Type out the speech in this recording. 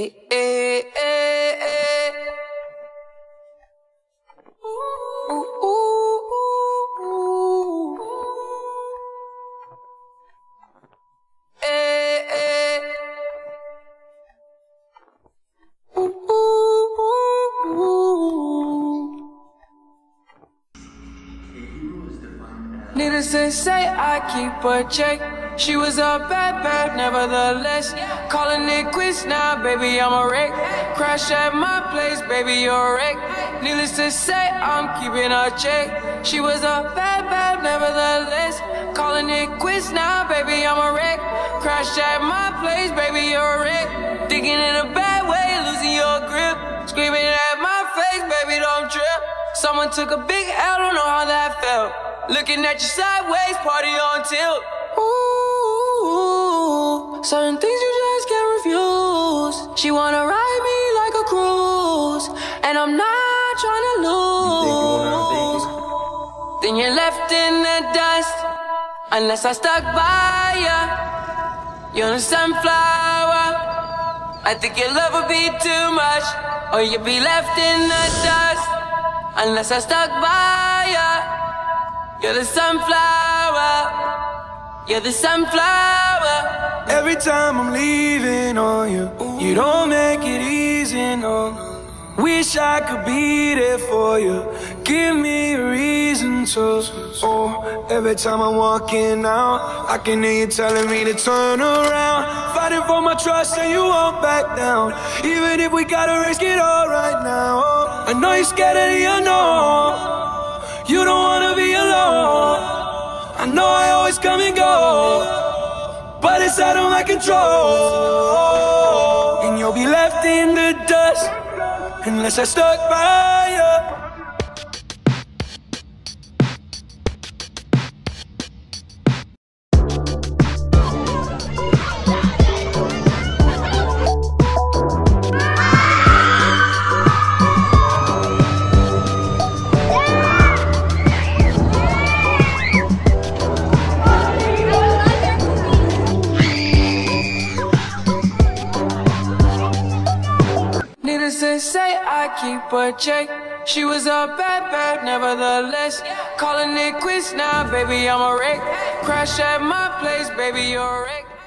Eh, eh, Needless to say, I keep a check. She was a bad, bad, nevertheless. Calling it quits now, baby, I'm a wreck. Crash at my place, baby, you're a wreck. Needless to say, I'm keeping a check. She was a bad, bad, nevertheless. Calling it quits now, baby, I'm a wreck. Crash at my place, baby, you're a wreck. Thinking in a bad way, losing your grip. Screaming at my face, baby, don't trip. Someone took a big L, don't know how that felt. Looking at you sideways, party on tilt. Ooh, certain things you just can't refuse. She wanna ride me like a cruise, and I'm not trying to lose. Then you're left in the dust, unless I stuck by ya. You're a sunflower. I think your love would be too much, or you'd be left in the dust, unless I stuck by ya. You're the sunflower. You're the sunflower. Every time I'm leaving on you, you don't make it easy, no. Wish I could be there for you. Give me a reason to. Oh, every time I'm walking out, I can hear you telling me to turn around. Fighting for my trust and you won't back down. Even if we gotta risk it all right now. I know you're scared of the unknown. You don't wanna be know I always come and go, but it's out of my control. And you'll be left in the dust unless I stuck by you. Say, I keep a check. She was a bad, bad, nevertheless. Calling it quits now, baby, I'm a wreck. Crash at my place, baby, you're a wreck.